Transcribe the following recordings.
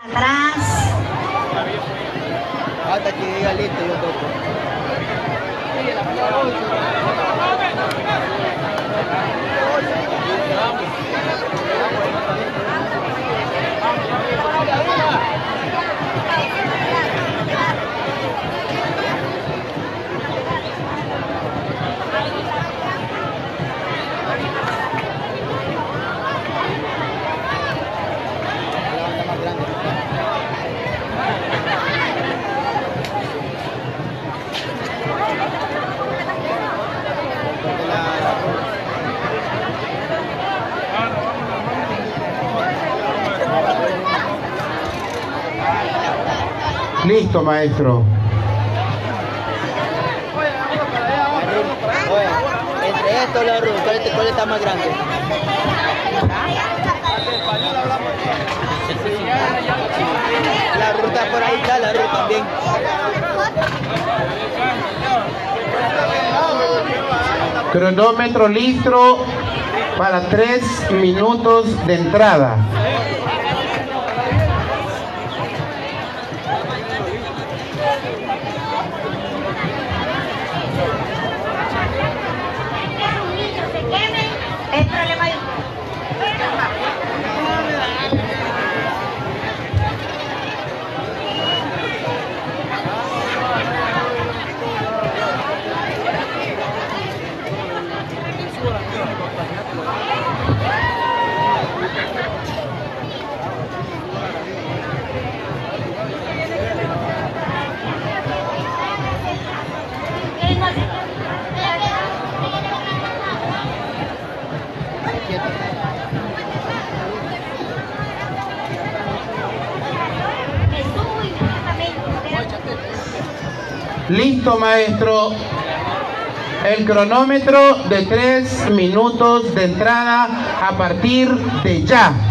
Atrás. Hasta que diga listo Listo, maestro. Entre esto y la ¿cuál, es- cuál está más grande? La ruta por ahí está, la ruta también. Cronómetro listo para tres minutos de entrada. Listo, maestro. El cronómetro de tres minutos de entrada a partir de ya.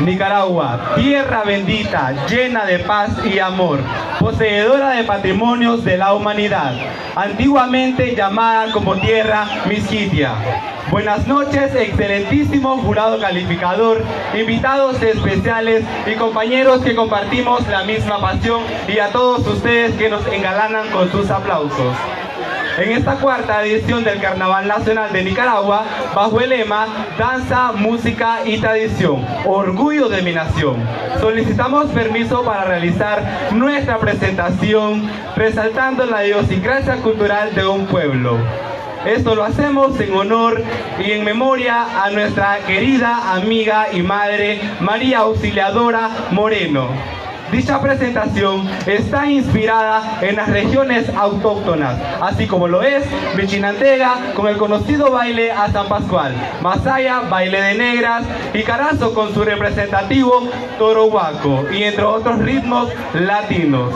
Nicaragua, tierra bendita, llena de paz y amor, poseedora de patrimonios de la humanidad, antiguamente llamada como tierra Misquitia. Buenas noches, excelentísimo jurado calificador, invitados especiales y compañeros que compartimos la misma pasión y a todos ustedes que nos engalanan con sus aplausos. En esta cuarta edición del Carnaval Nacional de Nicaragua, bajo el lema Danza, Música y Tradición, Orgullo de mi Nación, solicitamos permiso para realizar nuestra presentación resaltando la idiosincrasia cultural de un pueblo. Esto lo hacemos en honor y en memoria a nuestra querida amiga y madre María Auxiliadora Moreno. Dicha presentación está inspirada en las regiones autóctonas, así como lo es Michinantega con el conocido baile a San Pascual, Masaya, baile de negras y Carazo con su representativo toro huaco y entre otros ritmos latinos.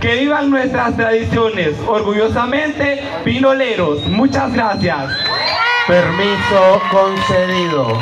Que vivan nuestras tradiciones, orgullosamente pinoleros. Muchas gracias. Permiso concedido.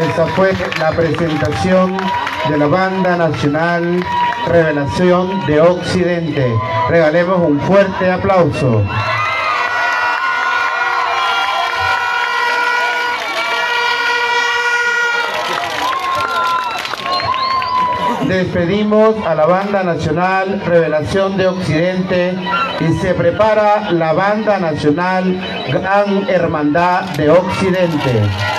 Esta fue la presentación de la Banda Nacional Revelación de Occidente. Regalemos un fuerte aplauso. Despedimos a la Banda Nacional Revelación de Occidente y se prepara la Banda Nacional Gran Hermandad de Occidente.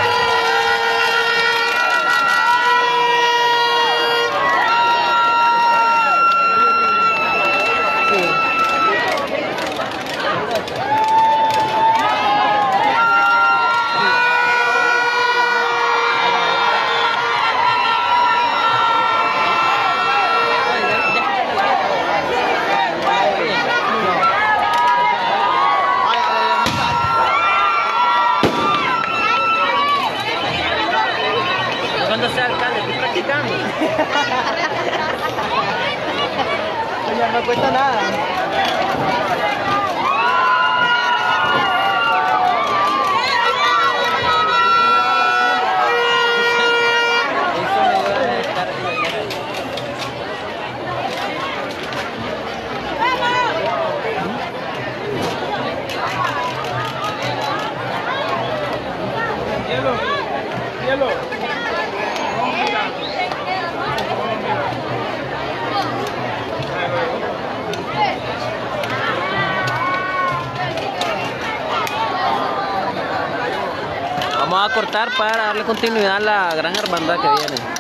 Para darle continuidad a la gran hermandad que viene.